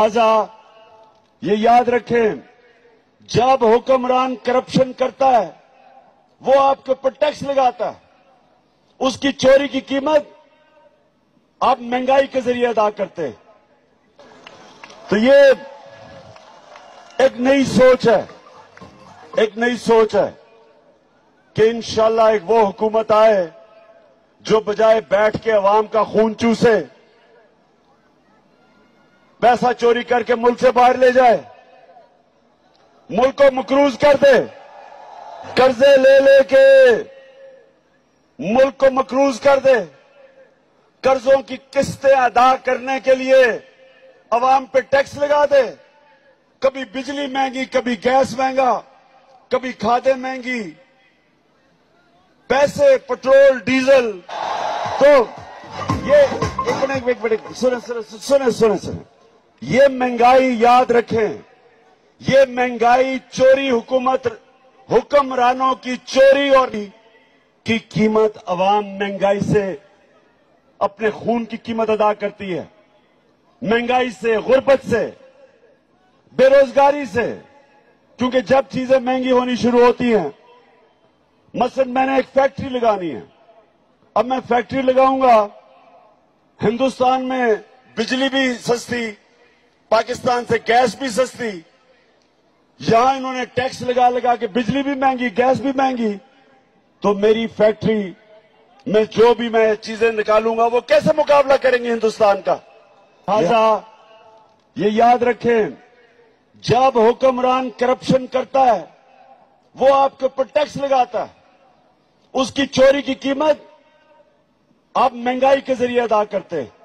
لہذا یہ یاد رکھیں، جب حکمران کرپشن کرتا ہے، وہ آپ کے اوپر ٹیکس لگاتا ہے۔ اس کی چوری کی قیمت آپ مہنگائی کے ذریعے ادا کرتے ہیں۔ تو یہ ایک نئی سوچ ہے۔ ایک نئی سوچ ہے کہ انشاءاللہ ایک وہ حکومت آئے جو بجائے بیٹھ کے عوام کا خون چوسے۔ پیسہ چوری کر کے ملک سے باہر لے جائے۔ ملک کو مکروز کر دے۔ قرضے لے لے کے ملک کو مکروز کر دے۔ قرضوں کی قسطیں ادا کرنے کے لیے عوام پہ ٹیکس لگا دے۔ کبھی بجلی مہنگی، کبھی گیس مہنگا، کبھی کھادیں مہنگی۔ پیسے، پٹرول، ڈیزل۔ تو یہ ایک منٹ ایک منٹ۔ سنیں سنیں سنیں سنیں سنیں۔ یہ مہنگائی یاد رکھیں۔ یہ مہنگائی چوری حکومت، حکمرانوں کی چوری اور کی قیمت عوام مہنگائی سے اپنے خون کی قیمت ادا کرتی ہے۔ مہنگائی سے، غربت سے، بے روزگاری سے۔ کیونکہ جب چیزیں مہنگی ہونی شروع ہوتی ہیں، مثلا میں نے ایک فیکٹری لگانی ہے۔ اب میں فیکٹری لگاؤں گا، ہندوستان میں بجلی بھی سستی پاکستان سے گیس بھی سستی، یہاں انہوں نے ٹیکس لگا لگا کے بجلی بھی مہنگی، گیس بھی مہنگی، تو میری فیکٹری میں جو بھی میں چیزیں نکالوں گا، وہ کیسے مقابلہ کریں گے ہندوستان کا؟ لہذا یہ یاد رکھیں، جب حکمران کرپشن کرتا ہے، وہ آپ کے اوپر ٹیکس لگاتا ہے، اس کی چوری کی قیمت آپ مہنگائی کے ذریعے ادا کرتے ہیں۔